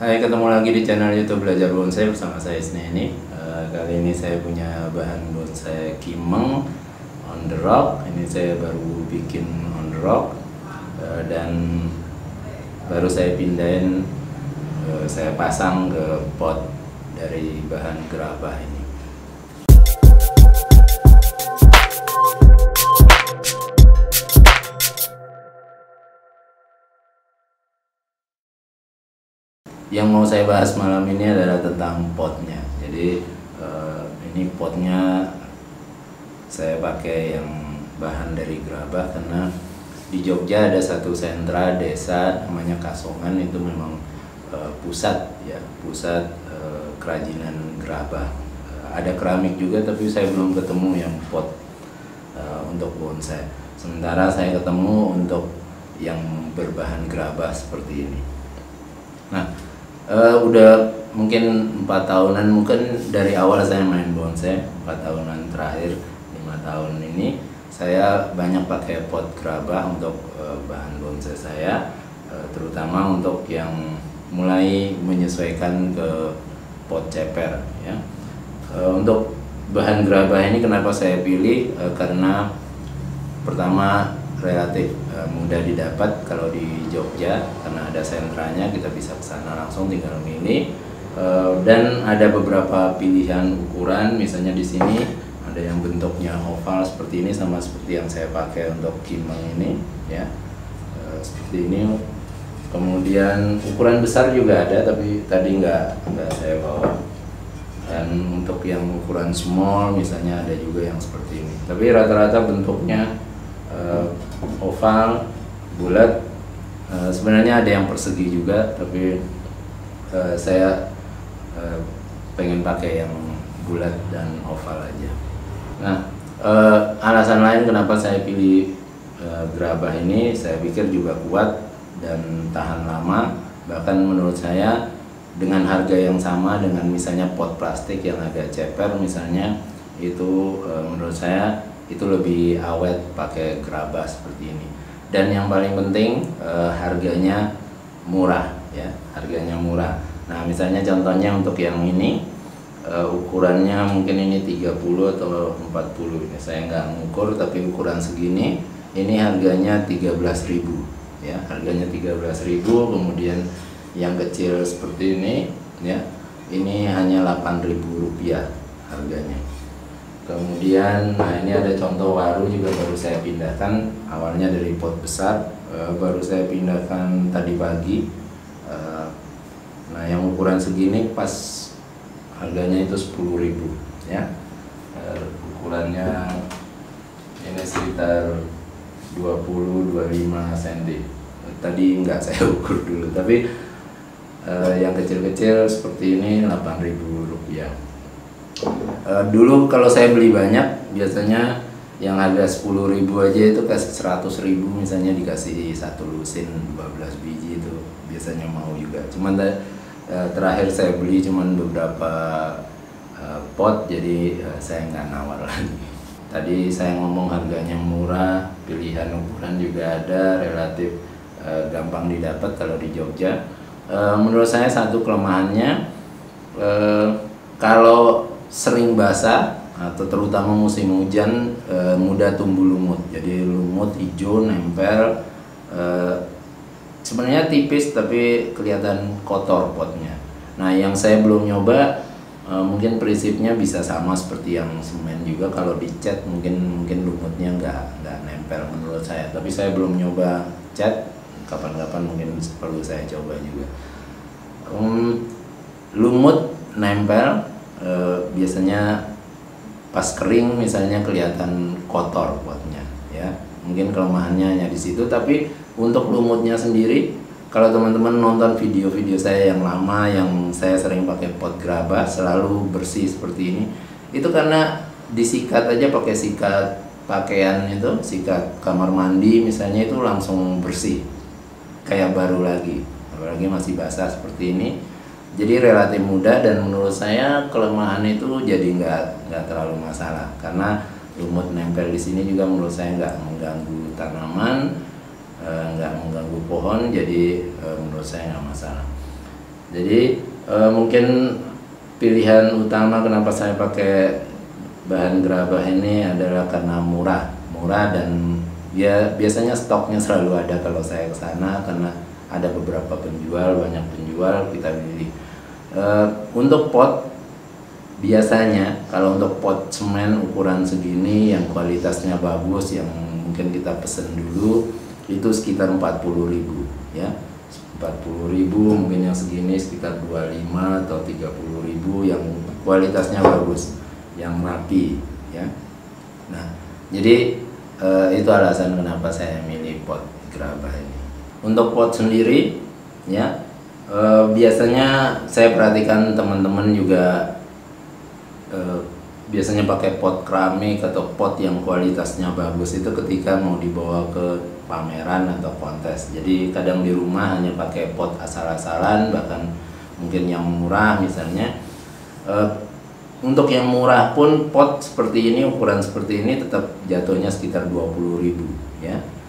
Hai, ketemu lagi di channel YouTube Belajar Bonsai bersama saya Isne ini. Uh, kali ini saya punya bahan bonsai kimeng on the rock. Ini saya baru bikin on the rock uh, dan baru saya pindahin, uh, saya pasang ke pot dari bahan gerabah ini. Yang mau saya bahas malam ini adalah tentang potnya. Jadi uh, ini potnya saya pakai yang bahan dari gerabah karena di Jogja ada satu sentra desa namanya Kasongan itu memang uh, pusat ya pusat uh, kerajinan gerabah. Ada keramik juga tapi saya belum ketemu yang pot uh, untuk bonsai. Sementara saya ketemu untuk yang berbahan gerabah seperti ini. Nah, uh, udah mungkin empat tahunan mungkin dari awal saya main bonsai empat tahunan terakhir lima tahun ini. Saya banyak pakai pot gerabah untuk uh, bahan bonsai saya uh, terutama untuk yang mulai menyesuaikan ke pot ceper ya. Uh, untuk bahan gerabah ini kenapa saya pilih? Uh, karena pertama relatif uh, mudah didapat kalau di Jogja karena ada sentranya kita bisa ke sana langsung tinggal milih uh, dan ada beberapa pilihan ukuran misalnya di sini ada yang bentuknya oval seperti ini sama seperti yang saya pakai untuk kimeng ini ya. Uh, seperti ini. Kemudian ukuran besar juga ada tapi tadi nggak nggak saya bawa. Dan untuk yang ukuran small misalnya ada juga yang seperti ini. Tapi rata-rata bentuknya uh, oval bulat. Uh, sebenarnya ada yang persegi juga tapi uh, saya uh, pengen pakai yang bulat dan oval aja. Nah uh, alasan lain kenapa saya pilih uh, gerabah ini saya pikir juga kuat dan tahan lama. Bahkan menurut saya dengan harga yang sama dengan misalnya pot plastik yang agak ceper misalnya itu uh, menurut saya itu lebih awet pakai gerabah seperti ini. Dan yang paling penting eh, harganya murah ya. Harganya murah. Nah misalnya contohnya untuk yang ini eh, ukurannya mungkin ini 30 atau 40 ini saya nggak ngukur tapi ukuran segini ini harganya 13.000 ya. Harganya 13.000 kemudian yang kecil seperti ini ya. Ini hanya 8.000 rupiah harganya kemudian nah ini ada contoh waru juga baru saya pindahkan. Awalnya dari pot besar e, baru saya pindahkan tadi pagi. E, nah yang ukuran segini pas harganya itu 10.000 ya. E, ukurannya ini sekitar 20-25 cm tadi enggak saya ukur dulu tapi yang kecil-kecil seperti ini 8.000 rupiah Uh, dulu kalau saya beli banyak biasanya yang harga 10.000 aja itu kasih 100.000 misalnya dikasih satu lusin 12 biji itu biasanya mau juga. Cuman uh, terakhir saya beli cuman beberapa uh, pot jadi uh, saya nggak nawar lagi. Tadi saya ngomong harganya murah pilihan ukuran juga ada relatif uh, gampang didapat kalau di Jogja. Menurut saya satu kelemahannya kalau sering basah atau terutama musim hujan e, mudah tumbuh lumut. Jadi lumut hijau nempel e, sebenarnya tipis tapi kelihatan kotor potnya. Nah yang saya belum nyoba e, mungkin prinsipnya bisa sama seperti yang semen juga. Kalau dicat mungkin mungkin lumutnya nggak nggak nempel menurut saya. Tapi saya belum nyoba cat kapan-kapan mungkin perlu saya coba juga. Um, lumut nempel e, biasanya pas kering misalnya kelihatan kotor potnya ya. Mungkin kelemahannya hanya di situ tapi untuk lumutnya sendiri kalau teman-teman nonton video-video saya yang lama yang saya sering pakai pot gerabah selalu bersih seperti ini itu karena disikat aja pakai sikat pakaian itu sikat kamar mandi misalnya itu langsung bersih kayak baru lagi. Apalagi masih basah seperti ini jadi relatif mudah dan menurut saya kelemahan itu jadi nggak nggak terlalu masalah. Karena lumut nempel di sini juga menurut saya nggak mengganggu tanaman eh, nggak mengganggu pohon jadi eh, menurut saya nggak masalah. Jadi uh, mungkin pilihan utama kenapa saya pakai bahan gerabah ini adalah karena murah murah dan ya biasanya stoknya selalu ada kalau saya ke sana karena ada beberapa penjual banyak penjual kita pilih uh, untuk pot biasanya kalau untuk pot semen ukuran segini yang kualitasnya bagus yang mungkin kita pesen dulu itu sekitar 40.000 ya. 40.000 mungkin yang segini sekitar 25 atau 30.000 yang kualitasnya bagus yang rapi ya. Nah jadi e, itu alasan kenapa saya milih pot gerabah ini. Untuk pot sendiri ya e, biasanya saya perhatikan teman-teman juga e, biasanya pakai pot keramik atau pot yang kualitasnya bagus itu ketika mau dibawa ke pameran atau kontes. Jadi kadang di rumah hanya pakai pot asal-asalan bahkan mungkin yang murah misalnya. Untuk yang murah pun pot seperti ini ukuran seperti ini tetap jatuhnya sekitar 20.000 ya. uh,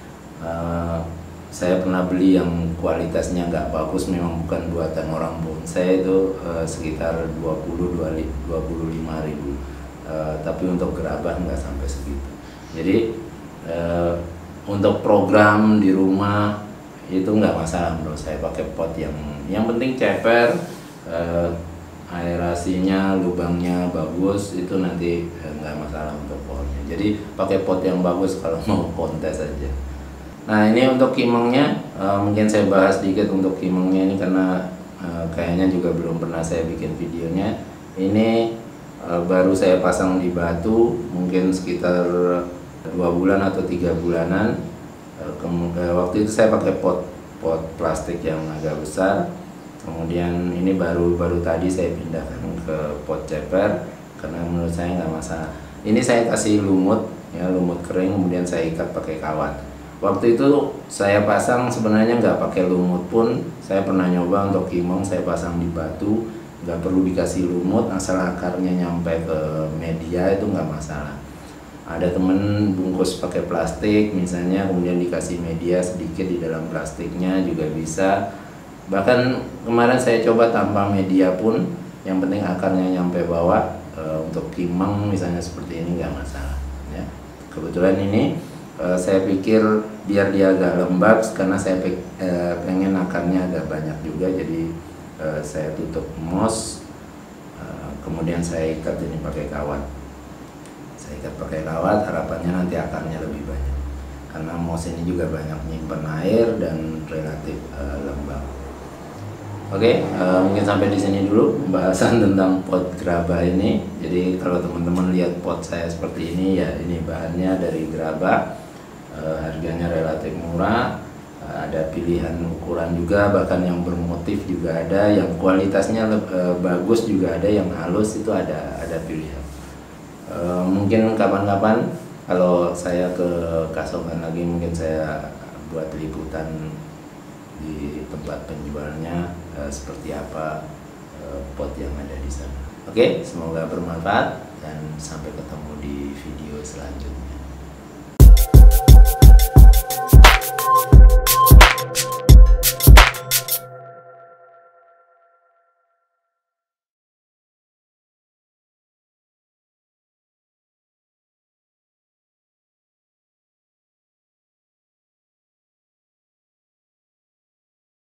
saya pernah beli yang kualitasnya nggak bagus memang bukan buatan orang saya itu uh, sekitar 20 25 ribu. Uh, tapi untuk gerabah nggak sampai segitu. Jadi uh, untuk program di rumah itu nggak masalah menurut saya pakai pot yang yang penting ceper uh, aerasinya lubangnya bagus itu nanti nggak masalah untuk pohonnya. Jadi pakai pot yang bagus kalau mau kontes aja nah ini untuk kimengnya uh, mungkin saya bahas sedikit untuk kimengnya ini karena uh, kayaknya juga belum pernah saya bikin videonya. Ini uh, baru saya pasang di batu mungkin sekitar dua bulan atau tiga bulanan. Uh, waktu itu saya pakai pot pot plastik yang agak besar. Kemudian ini baru baru tadi saya pindahkan ke pot ceper karena menurut saya nggak masalah. Ini saya kasih lumut ya lumut kering kemudian saya ikat pakai kawat waktu itu saya pasang sebenarnya nggak pakai lumut pun. Saya pernah nyoba untuk kimong saya pasang di batu. Nggak perlu dikasih lumut asal akarnya nyampe ke media itu nggak masalah. Ada temen bungkus pakai plastik misalnya kemudian dikasih media sedikit di dalam plastiknya juga bisa. Bahkan kemarin saya coba tanpa media pun yang penting akarnya nyampe bawah e, untuk kimeng misalnya seperti ini nggak masalah ya. Kebetulan ini e, saya pikir biar dia agak lembab karena saya pe, e, pengen akarnya agak banyak juga jadi e, saya tutup mos e, kemudian saya ikat ini pakai kawat. Saya ikat pakai kawat harapannya nanti akarnya lebih banyak. Karena mos ini juga banyak nyimpen air dan relatif e, lembab. Oke, okay, eh, mungkin sampai di sini dulu pembahasan tentang pot gerabah ini. Jadi kalau teman-teman lihat pot saya seperti ini ya ini bahannya dari gerabah, murah, ada pilihan ukuran juga, bahkan yang bermotif juga ada, yang kualitasnya uh, bagus juga ada, yang halus itu ada ada pilihan. Uh, mungkin kapan-kapan kalau saya ke Kasongan lagi mungkin saya buat liputan di tempat penjualnya uh, seperti apa uh, pot yang ada di sana. Oke, semoga bermanfaat dan sampai ketemu di video selanjutnya.